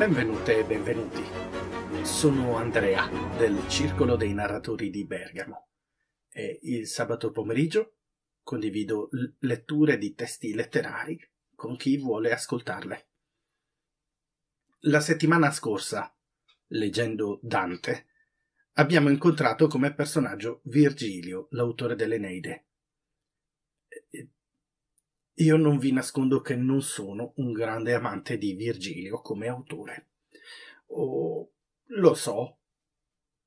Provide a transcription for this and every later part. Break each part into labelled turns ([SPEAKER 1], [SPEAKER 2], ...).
[SPEAKER 1] Benvenute e benvenuti. Sono Andrea del Circolo dei Narratori di Bergamo e il sabato pomeriggio condivido letture di testi letterari con chi vuole ascoltarle. La settimana scorsa, leggendo Dante, abbiamo incontrato come personaggio Virgilio, l'autore dell'Eneide. Io non vi nascondo che non sono un grande amante di Virgilio come autore. Oh, lo so.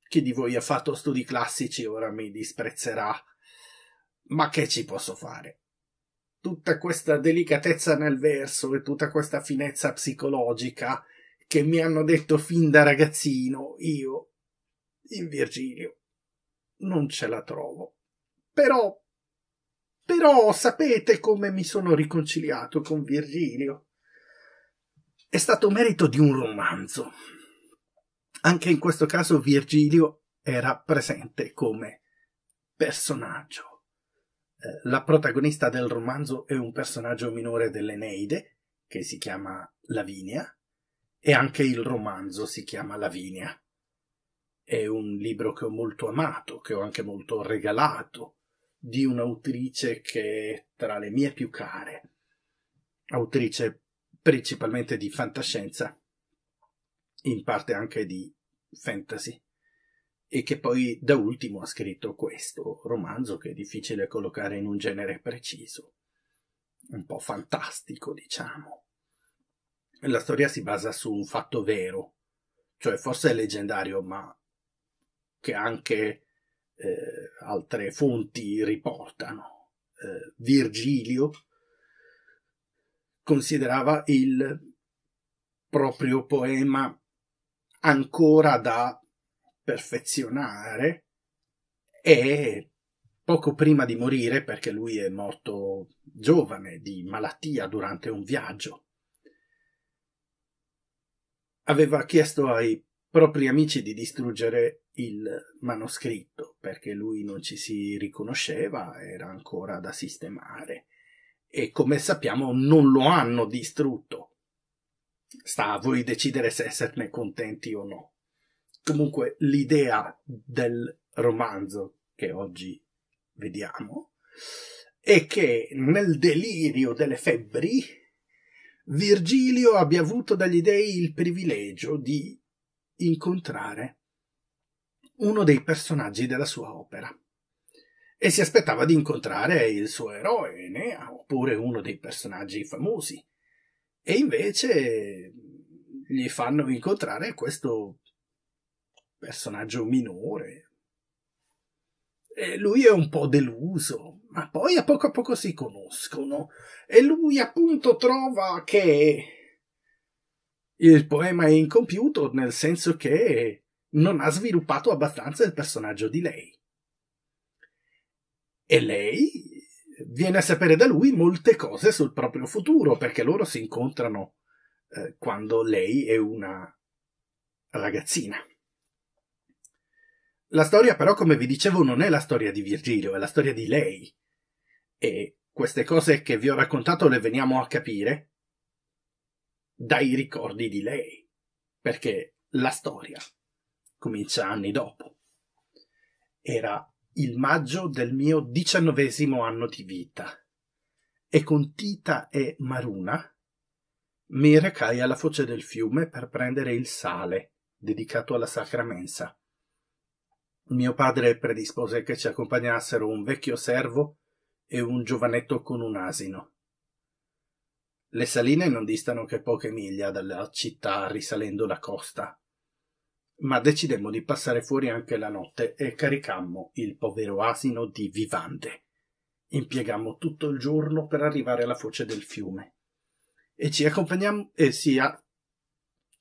[SPEAKER 1] Chi di voi ha fatto studi classici ora mi disprezzerà. Ma che ci posso fare? Tutta questa delicatezza nel verso e tutta questa finezza psicologica che mi hanno detto fin da ragazzino, io in Virgilio non ce la trovo. Però però sapete come mi sono riconciliato con Virgilio? È stato merito di un romanzo. Anche in questo caso Virgilio era presente come personaggio. Eh, la protagonista del romanzo è un personaggio minore dell'Eneide, che si chiama Lavinia, e anche il romanzo si chiama Lavinia. È un libro che ho molto amato, che ho anche molto regalato di un'autrice che è tra le mie più care, autrice principalmente di fantascienza, in parte anche di fantasy, e che poi da ultimo ha scritto questo romanzo che è difficile collocare in un genere preciso, un po' fantastico, diciamo. La storia si basa su un fatto vero, cioè forse è leggendario, ma che anche eh, altre fonti riportano. Eh, Virgilio considerava il proprio poema ancora da perfezionare e poco prima di morire, perché lui è morto giovane di malattia durante un viaggio, aveva chiesto ai propri amici di distruggere il manoscritto perché lui non ci si riconosceva, era ancora da sistemare e come sappiamo non lo hanno distrutto. Sta a voi decidere se esserne contenti o no. Comunque l'idea del romanzo che oggi vediamo è che nel delirio delle febbri Virgilio abbia avuto dagli dei il privilegio di incontrare uno dei personaggi della sua opera e si aspettava di incontrare il suo eroe, Enea, oppure uno dei personaggi famosi. E invece gli fanno incontrare questo personaggio minore. E lui è un po' deluso, ma poi a poco a poco si conoscono e lui appunto trova che il poema è incompiuto nel senso che non ha sviluppato abbastanza il personaggio di lei. E lei viene a sapere da lui molte cose sul proprio futuro, perché loro si incontrano eh, quando lei è una ragazzina. La storia però, come vi dicevo, non è la storia di Virgilio, è la storia di lei. E queste cose che vi ho raccontato le veniamo a capire dai ricordi di lei, perché la storia comincia anni dopo. Era il maggio del mio diciannovesimo anno di vita e con Tita e Maruna mi recai alla foce del fiume per prendere il sale dedicato alla sacra mensa. Mio padre predispose che ci accompagnassero un vecchio servo e un giovanetto con un asino. Le saline non distano che poche miglia dalla città risalendo la costa ma decidemmo di passare fuori anche la notte e caricammo il povero asino di vivande. Impiegammo tutto il giorno per arrivare alla foce del fiume e ci accompagnammo e sia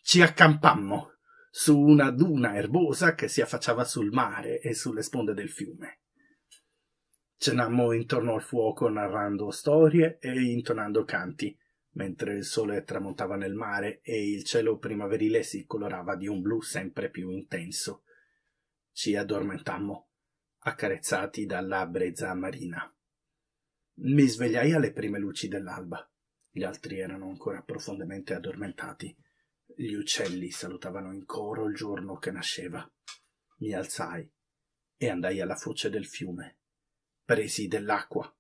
[SPEAKER 1] ci accampammo su una duna erbosa che si affacciava sul mare e sulle sponde del fiume. Cenammo intorno al fuoco narrando storie e intonando canti mentre il sole tramontava nel mare e il cielo primaverile si colorava di un blu sempre più intenso. Ci addormentammo, accarezzati dalla brezza marina. Mi svegliai alle prime luci dell'alba. Gli altri erano ancora profondamente addormentati. Gli uccelli salutavano in coro il giorno che nasceva. Mi alzai e andai alla foce del fiume. Presi dell'acqua.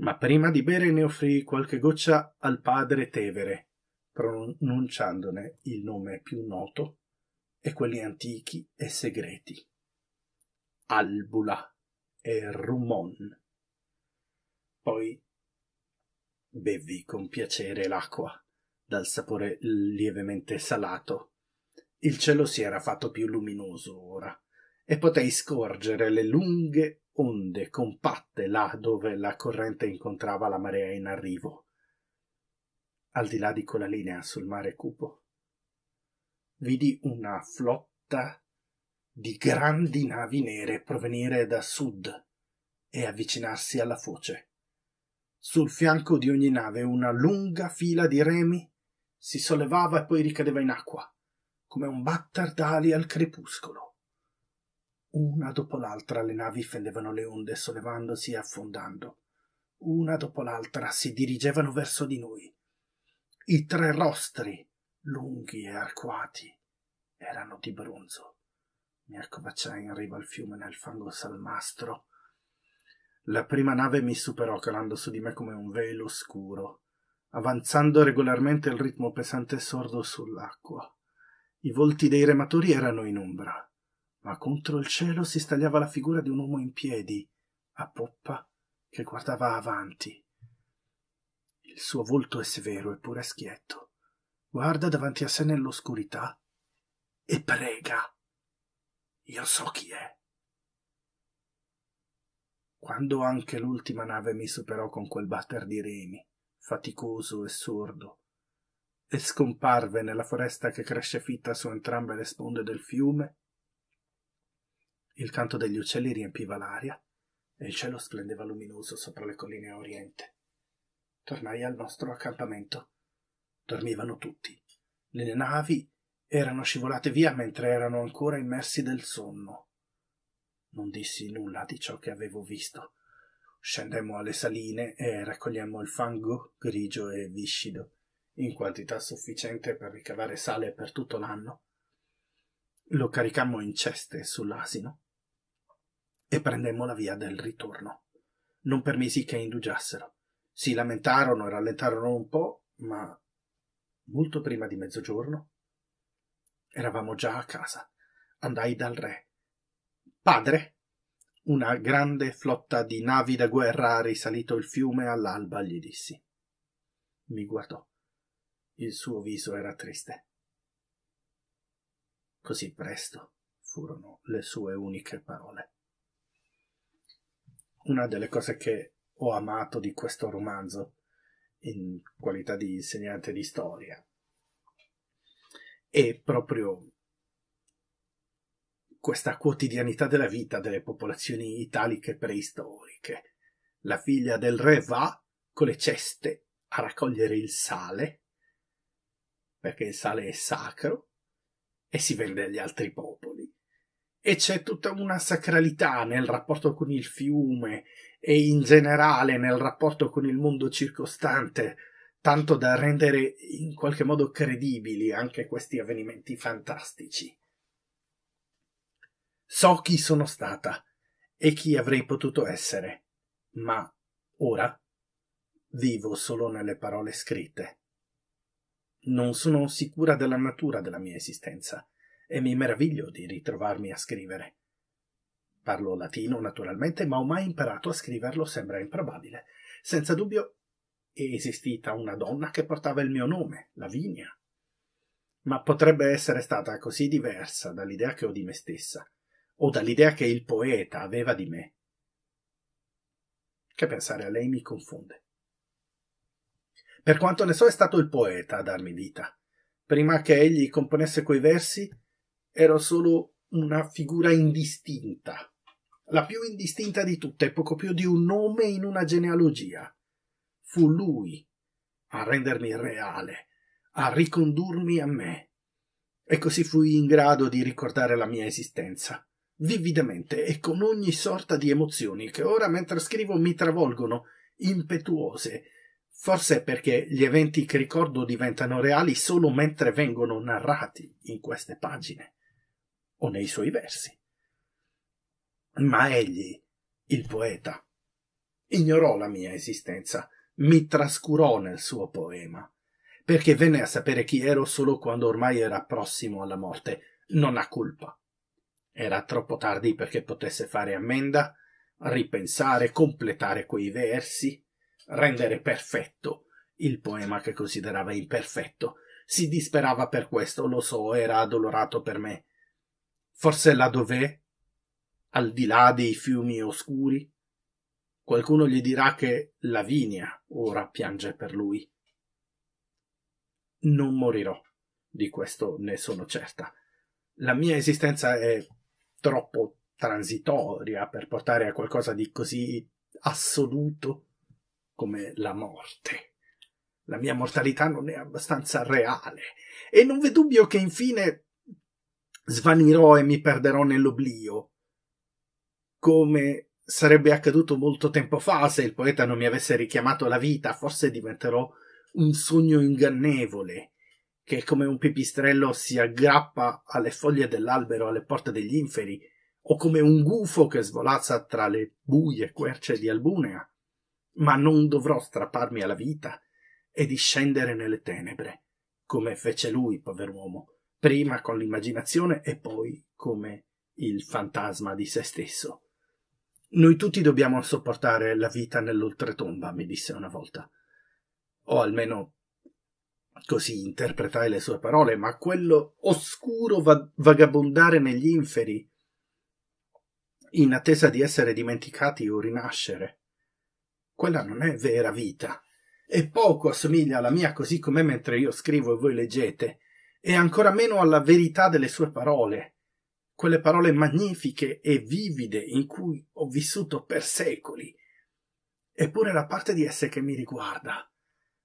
[SPEAKER 1] Ma prima di bere ne offrii qualche goccia al padre Tevere, pronunciandone il nome più noto e quelli antichi e segreti. Albula e Rumon. Poi bevi con piacere l'acqua dal sapore lievemente salato. Il cielo si era fatto più luminoso ora e potei scorgere le lunghe onde compatte là dove la corrente incontrava la marea in arrivo. Al di là di quella linea sul mare cupo, vidi una flotta di grandi navi nere provenire da sud e avvicinarsi alla foce. Sul fianco di ogni nave una lunga fila di remi si sollevava e poi ricadeva in acqua, come un batter d'ali al crepuscolo. Una dopo l'altra le navi fendevano le onde sollevandosi e affondando. Una dopo l'altra si dirigevano verso di noi. I tre rostri, lunghi e arcuati, erano di bronzo. Mi accovacciai in riva al fiume nel fango salmastro. La prima nave mi superò calando su di me come un velo scuro avanzando regolarmente il ritmo pesante e sordo sull'acqua. I volti dei rematori erano in ombra, ma contro il cielo si stagliava la figura di un uomo in piedi, a poppa, che guardava avanti. Il suo volto è severo eppure schietto. Guarda davanti a sé nell'oscurità e prega. Io so chi è. Quando anche l'ultima nave mi superò con quel batter di remi, faticoso e sordo, e scomparve nella foresta che cresce fitta su entrambe le sponde del fiume. Il canto degli uccelli riempiva l'aria e il cielo splendeva luminoso sopra le colline a oriente. Tornai al nostro accampamento. Dormivano tutti. Le navi erano scivolate via mentre erano ancora immersi nel sonno. Non dissi nulla di ciò che avevo visto Scendemmo alle saline e raccogliemmo il fango grigio e viscido, in quantità sufficiente per ricavare sale per tutto l'anno. Lo caricammo in ceste sull'asino e prendemmo la via del ritorno. Non permisi che indugiassero. Si lamentarono e rallentarono un po', ma molto prima di mezzogiorno eravamo già a casa. Andai dal re. Padre, una grande flotta di navi da guerra ha risalito il fiume all'alba, gli dissi. Mi guardò. Il suo viso era triste. Così presto furono le sue uniche parole. Una delle cose che ho amato di questo romanzo, in qualità di insegnante di storia, è proprio questa quotidianità della vita delle popolazioni italiche preistoriche. La figlia del re va con le ceste a raccogliere il sale, perché il sale è sacro, e si vende agli altri popoli. E c'è tutta una sacralità nel rapporto con il fiume e in generale nel rapporto con il mondo circostante, tanto da rendere in qualche modo credibili anche questi avvenimenti fantastici. So chi sono stata e chi avrei potuto essere, ma ora vivo solo nelle parole scritte. Non sono sicura della natura della mia esistenza e mi meraviglio di ritrovarmi a scrivere. Parlo latino naturalmente, ma ho mai imparato a scriverlo sembra improbabile. Senza dubbio è esistita una donna che portava il mio nome, Lavinia. Ma potrebbe essere stata così diversa dall'idea che ho di me stessa o dall'idea che il poeta aveva di me, che pensare a lei mi confonde. Per quanto ne so è stato il poeta a darmi vita. Prima che egli componesse quei versi ero solo una figura indistinta, la più indistinta di tutte, poco più di un nome in una genealogia. Fu lui a rendermi reale, a ricondurmi a me, e così fui in grado di ricordare la mia esistenza vividamente e con ogni sorta di emozioni che ora mentre scrivo mi travolgono, impetuose, Forse perché gli eventi che ricordo diventano reali solo mentre vengono narrati in queste pagine o nei suoi versi. Ma egli, il poeta, ignorò la mia esistenza, mi trascurò nel suo poema, perché venne a sapere chi ero solo quando ormai era prossimo alla morte. Non ha colpa. Era troppo tardi perché potesse fare ammenda, ripensare, completare quei versi, rendere perfetto il poema che considerava imperfetto. Si disperava per questo, lo so, era addolorato per me. Forse là dov'è, al di là dei fiumi oscuri, qualcuno gli dirà che Lavinia ora piange per lui. Non morirò, di questo ne sono certa. La mia esistenza è troppo transitoria per portare a qualcosa di così assoluto come la morte. La mia mortalità non è abbastanza reale e non v'è dubbio che infine svanirò e mi perderò nell'oblio, come sarebbe accaduto molto tempo fa se il poeta non mi avesse richiamato alla vita, forse diventerò un sogno ingannevole che come un pipistrello si aggrappa alle foglie dell'albero alle porte degli inferi, o come un gufo che svolazza tra le buie querce di Albunea. Ma non dovrò strapparmi alla vita e discendere nelle tenebre, come fece lui, pover'uomo, prima con l'immaginazione e poi come il fantasma di se stesso. Noi tutti dobbiamo sopportare la vita nell'oltretomba, mi disse una volta. O almeno così interpretai le sue parole, ma quello oscuro va- vagabondare negli inferi, in attesa di essere dimenticati o rinascere, quella non è vera vita. E poco assomiglia alla mia così com'è mentre io scrivo e voi leggete, e ancora meno alla verità delle sue parole, quelle parole magnifiche e vivide in cui ho vissuto per secoli. Eppure la parte di esse che mi riguarda,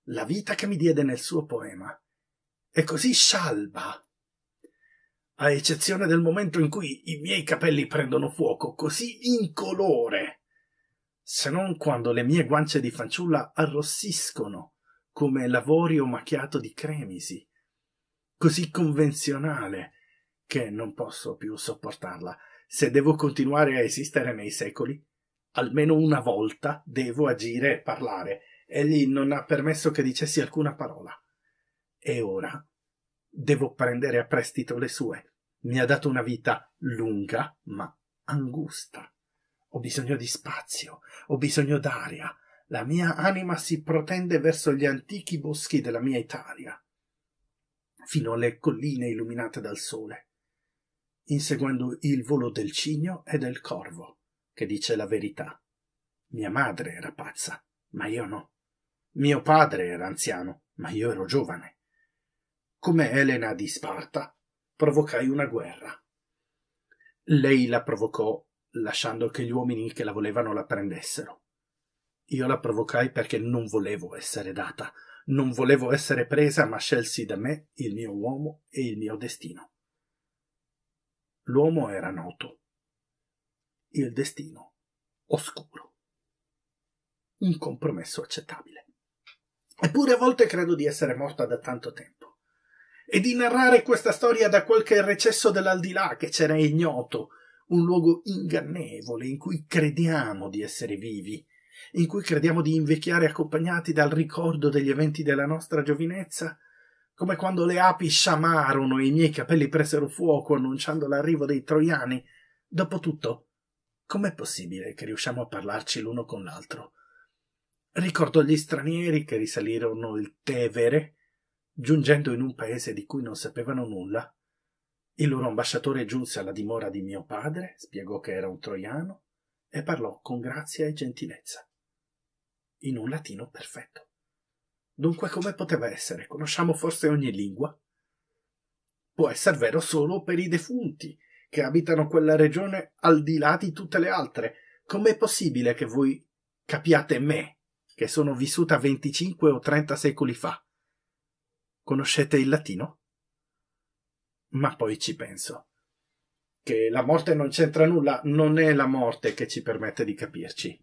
[SPEAKER 1] la vita che mi diede nel suo poema, è così scialba, a eccezione del momento in cui i miei capelli prendono fuoco, così incolore se non quando le mie guance di fanciulla arrossiscono come l'avorio macchiato di cremisi, così convenzionale che non posso più sopportarla. Se devo continuare a esistere nei secoli, almeno una volta devo agire e parlare. Egli non ha permesso che dicessi alcuna parola. E ora devo prendere a prestito le sue. Mi ha dato una vita lunga ma angusta. Ho bisogno di spazio, ho bisogno d'aria. La mia anima si protende verso gli antichi boschi della mia Italia, fino alle colline illuminate dal sole, inseguendo il volo del cigno e del corvo, che dice la verità. Mia madre era pazza, ma io no. Mio padre era anziano, ma io ero giovane. Come Elena di Sparta, provocai una guerra. Lei la provocò lasciando che gli uomini che la volevano la prendessero. Io la provocai perché non volevo essere data, non volevo essere presa, ma scelsi da me il mio uomo e il mio destino. L'uomo era noto, il destino oscuro. Un compromesso accettabile. Eppure a volte credo di essere morta da tanto tempo e di narrare questa storia da qualche recesso dell'aldilà che c'era ignoto, un luogo ingannevole in cui crediamo di essere vivi, in cui crediamo di invecchiare accompagnati dal ricordo degli eventi della nostra giovinezza, come quando le api sciamarono e i miei capelli presero fuoco annunciando l'arrivo dei troiani. Dopotutto, com'è possibile che riusciamo a parlarci l'uno con l'altro? Ricordo gli stranieri che risalirono il Tevere, giungendo in un paese di cui non sapevano nulla, il loro ambasciatore giunse alla dimora di mio padre, spiegò che era un troiano e parlò con grazia e gentilezza, in un latino perfetto. Dunque come poteva essere? Conosciamo forse ogni lingua? Può essere vero solo per i defunti, che abitano quella regione al di là di tutte le altre. Com'è possibile che voi capiate me, che sono vissuta 25 o 30 secoli fa? Conoscete il latino? ma poi ci penso. Che la morte non c'entra nulla, non è la morte che ci permette di capirci,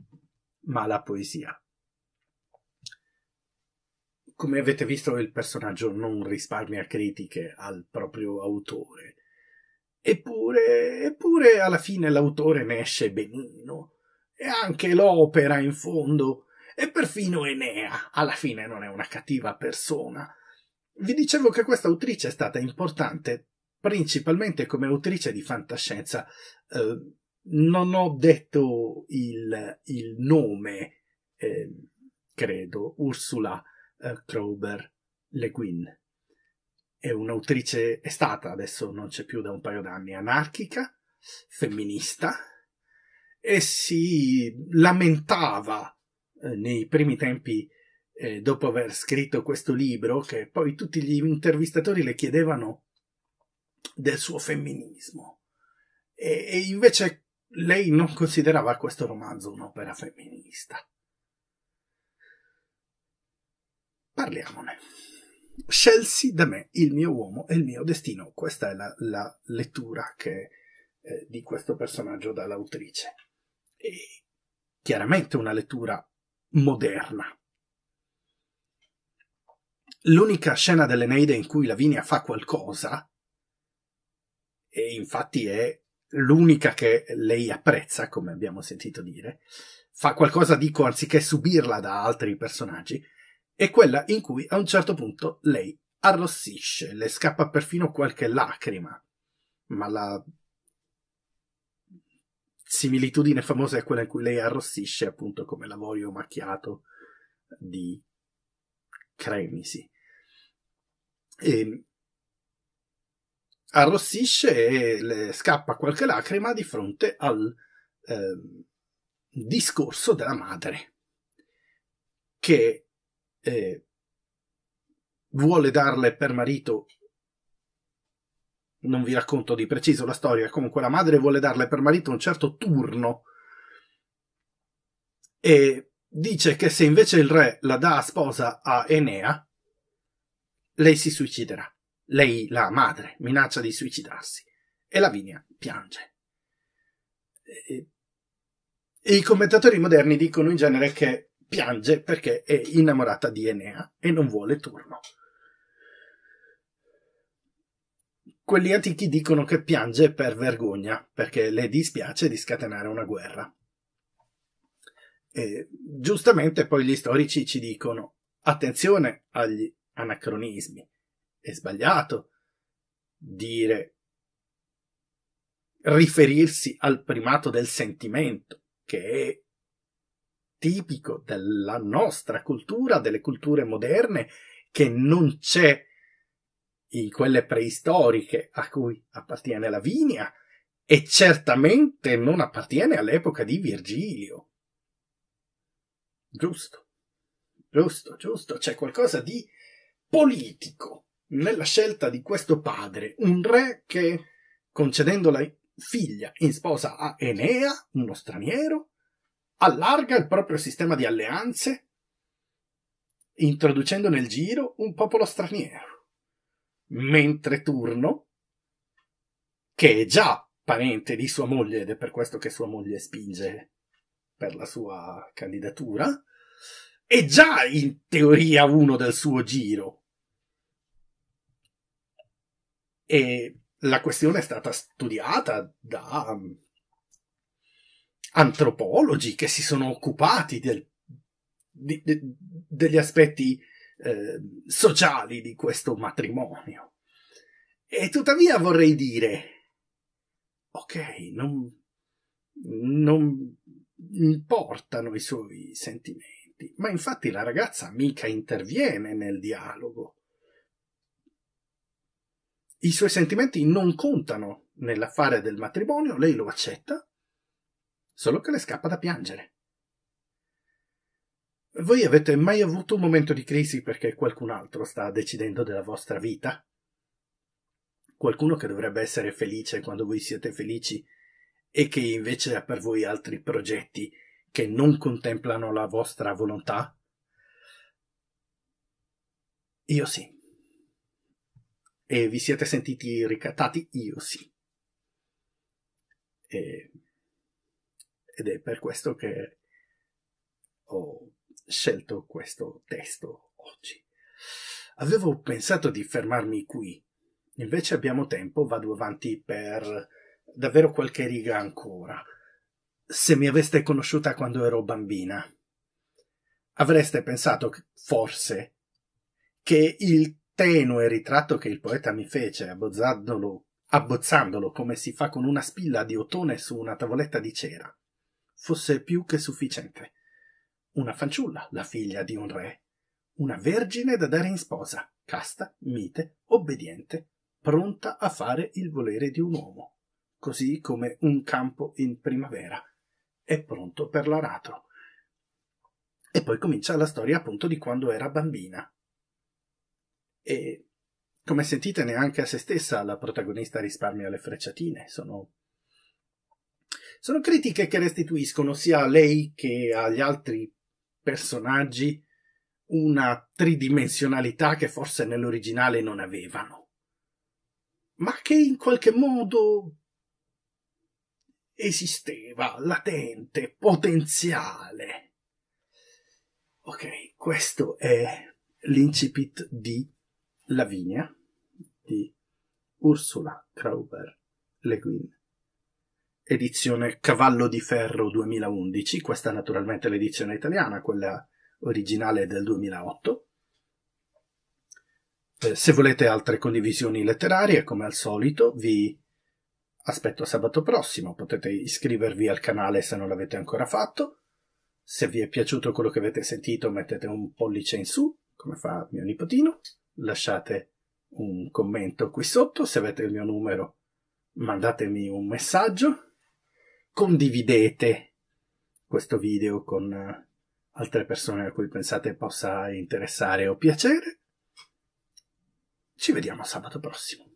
[SPEAKER 1] ma la poesia. Come avete visto, il personaggio non risparmia critiche al proprio autore. Eppure, eppure alla fine l'autore ne esce benino. E anche l'opera, in fondo, e perfino Enea, alla fine non è una cattiva persona. Vi dicevo che questa autrice è stata importante principalmente come autrice di fantascienza. Eh, non ho detto il, il nome, eh, credo, Ursula eh, Krober Le Guin. È un'autrice, è stata, adesso non c'è più da un paio d'anni, anarchica, femminista, e si lamentava eh, nei primi tempi, eh, dopo aver scritto questo libro, che poi tutti gli intervistatori le chiedevano del suo femminismo. E, e invece lei non considerava questo romanzo un'opera femminista. Parliamone. Scelsi da me il mio uomo e il mio destino. Questa è la, la lettura che, eh, di questo personaggio dall'autrice. Chiaramente una lettura moderna. L'unica scena dell'Eneide in cui Lavinia fa qualcosa, e infatti è l'unica che lei apprezza, come abbiamo sentito dire, fa qualcosa, dico, anziché subirla da altri personaggi, è quella in cui a un certo punto lei arrossisce, le scappa perfino qualche lacrima, ma la similitudine famosa è quella in cui lei arrossisce appunto come l'avorio macchiato di Cremisi. E arrossisce e le scappa qualche lacrima di fronte al eh, discorso della madre che eh, vuole darle per marito non vi racconto di preciso la storia, comunque la madre vuole darle per marito un certo turno e dice che se invece il re la dà a sposa a Enea, lei si suiciderà. Lei, la madre, minaccia di suicidarsi e Lavinia piange. E, e i commentatori moderni dicono in genere che piange perché è innamorata di Enea e non vuole turno. Quelli antichi dicono che piange per vergogna, perché le dispiace di scatenare una guerra. E, giustamente poi gli storici ci dicono attenzione agli anacronismi. È sbagliato dire riferirsi al primato del sentimento, che è tipico della nostra cultura, delle culture moderne, che non c'è in quelle preistoriche a cui appartiene Lavinia e certamente non appartiene all'epoca di Virgilio. Giusto, giusto, giusto, c'è qualcosa di politico nella scelta di questo padre, un re che, concedendo la figlia in sposa a Enea, uno straniero, allarga il proprio sistema di alleanze, introducendo nel giro un popolo straniero mentre Turno, che è già parente di sua moglie ed è per questo che sua moglie spinge per la sua candidatura, è già in teoria uno del suo giro. E la questione è stata studiata da antropologi che si sono occupati del, di, de, degli aspetti eh, sociali di questo matrimonio. E tuttavia vorrei dire, ok, non, non importano i suoi sentimenti, ma infatti la ragazza mica interviene nel dialogo. I suoi sentimenti non contano nell'affare del matrimonio, lei lo accetta, solo che le scappa da piangere. Voi avete mai avuto un momento di crisi perché qualcun altro sta decidendo della vostra vita? Qualcuno che dovrebbe essere felice quando voi siete felici e che invece ha per voi altri progetti che non contemplano la vostra volontà? Io sì. E vi siete sentiti ricattati? Io sì. E... Ed è per questo che ho scelto questo testo oggi. Avevo pensato di fermarmi qui. Invece abbiamo tempo, vado avanti per davvero qualche riga ancora. Se mi aveste conosciuta quando ero bambina, avreste pensato, forse, che il tenue ritratto che il poeta mi fece, abbozzandolo, abbozzandolo come si fa con una spilla di ottone su una tavoletta di cera, fosse più che sufficiente. Una fanciulla, la figlia di un re, una vergine da dare in sposa, casta, mite, obbediente, pronta a fare il volere di un uomo, così come un campo in primavera è pronto per l'aratro. E poi comincia la storia appunto di quando era bambina. E come sentite neanche a se stessa la protagonista risparmia le frecciatine, sono sono critiche che restituiscono sia a lei che agli altri personaggi una tridimensionalità che forse nell'originale non avevano, ma che in qualche modo esisteva, latente, potenziale. Ok, questo è l'incipit di Lavinia di Ursula Krauber Le Guin edizione Cavallo di Ferro 2011, questa naturalmente è l'edizione italiana, quella originale del 2008. Eh, se volete altre condivisioni letterarie, come al solito, vi aspetto sabato prossimo, potete iscrivervi al canale se non l'avete ancora fatto. Se vi è piaciuto quello che avete sentito, mettete un pollice in su, come fa mio nipotino, lasciate un commento qui sotto, se avete il mio numero mandatemi un messaggio condividete questo video con eh, altre persone a cui pensate possa interessare o piacere. Ci vediamo sabato prossimo.